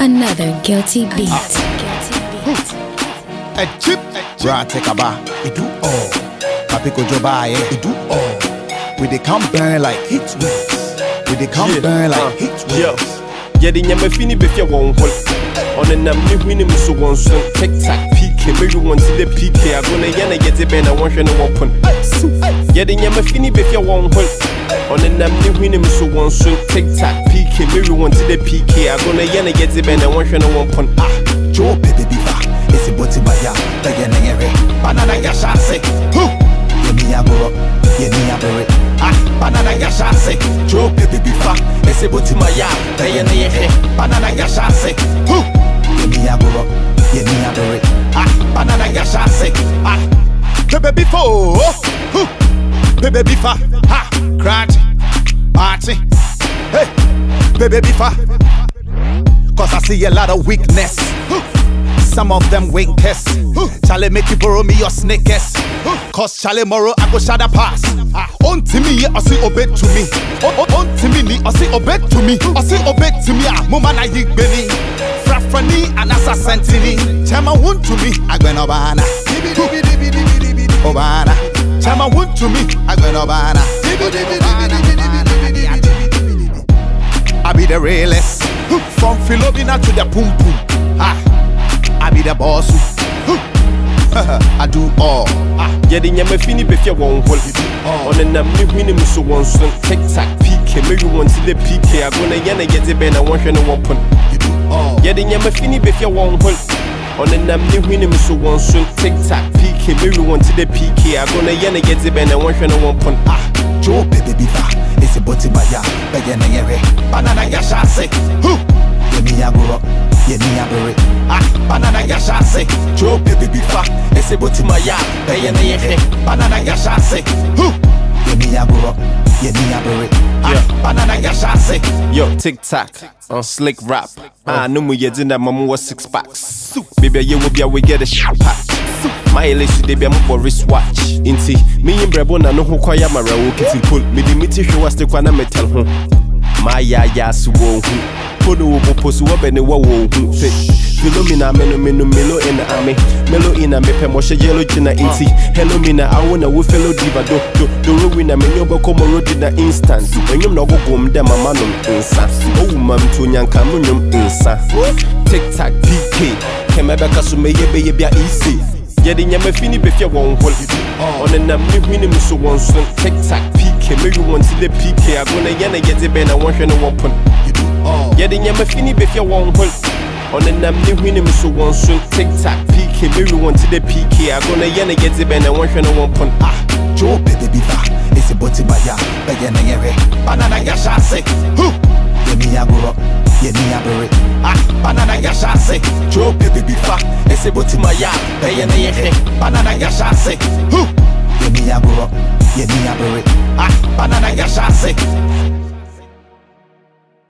Another guilty beat. A chip, bra take a bar, it do all. Papi ko joba eh, it do all. We they come burn like heat waves. We they come Yeah, burn uh, like heat yeah. waves. yɛde nyama fini bɛfia wɔn hɔ ɔne nam ne hwene mu so wɔn so tiktak pk mɛwi wɔn ti dɛ pk ago na yɛ na yɛde bɛn na wɔnhwɛ ne wɔpon yɛde nyama fini bɛfia wɔn hɔ ɔne nam ne hwene mu so wɔn so tiktak pk mɛwi wɔn ti dɛ pk ago na yɛ na yɛde bɛn na wɔnhwɛ ne wɔpon Joe baby bifa, it's a boti baya, the yenere, banana yashase. Huh. Yemi agoro, yemi abere. Ah, banana yashase. Joe baby bifa, it's a boti maya, the yenere, banana yashase. Huh. Yemi agoro, yemi abere. Ah, banana yashase. Ah, baby bifo, huh. baby bifa, ha, cratch, party, hey, baby bifa. Cause I see a lot of weakness. Some of them winkers. Charlie make you borrow me your sneakers. Cause Charlie Morrow I go shadow pass. On to me, I see obey to me. On to me, I see obey to me. I see obey to me. Ah, mama na yik beni. Frafani and assassinini. Chama want to me, I go no bana. Obana. Chama want to me, I go no I the realest. From Philomena to the pum pum. Ah, I be the boss. I do all. Ah, yɛde nyama fini bɛfia wɔn hɔ nam ne hwene mu so wɔn so tiktak pk mɛwi wɔn ti dɛ pk ago na yɛ na yɛde bɛn na wɔnhwɛ ne wɔpon you do all. yɛde nyama fini bɛfia wɔn hɔ nam ne hwene mu so wɔn so tiktak pk mɛwi wɔn ti dɛ pk ago na yɛ na yɛde bɛn na wɔnhwɛ ne wɔpon Ah, Joe. Boti baya. Begin yere. Banana yashase. Huh. Yemi agoro. Yemi abere. Ah, banana yashase. Joe baby bifa. It's a boti maya. Begin yere. Banana yashase. Huh. Yemi agoro. Yemi abere. Ah, Yeah. banana yashase. Yo, Tic Tac, on slick rap. Ah, no mu yedi na mamu was six packs. Baby, you will be a we get a shot pack. My elation, they be a more wristwatch. Inti, me and Brebo na no ho kwaya mara wo kiti pull. Me di miti hwe was the kwana metal ho. My ya ya su wo hu. Pono wo popo su wo bene wo wo hu. Fit. Philomena meno meno melo in the army. Melo in a mepe mo she yellow jina inti. Hello mina I wanna wo fellow diva do do do ruina me nyoba komo road na instant. Enyum na go gom dem mama no nsa. Oh mam to nyanka mo nyum nsa. Tic tac PK. Kemebeka so me yebe yebia easy. Yɛde nyama fini bɛfia wɔn hɔ ɔne nam ne hwene mu so wɔn so tiktak pk mɛwi wɔn ti dɛ pk ago na yɛ na yɛde bɛn na wɔnhwɛ ne wɔpon You do all. yɛde nyama fini bɛfia wɔn hɔ ɔne nam ne hwene mu so wɔn so tiktak pk mɛwi wɔn ti dɛ pk ago na yɛ na yɛde bɛn na wɔnhwɛ ne wɔpon Ah, Joe baby bifa. It's a boti baya. Begin yere. Banana yashase. Huh. Yemi agoro. Yemi abere. Ah, banana yashase. Joe baby bifa. It's a boti maya. Begin yere. Banana yashase. Huh. Yemi agoro. Yemi abere. Ah, banana yashase.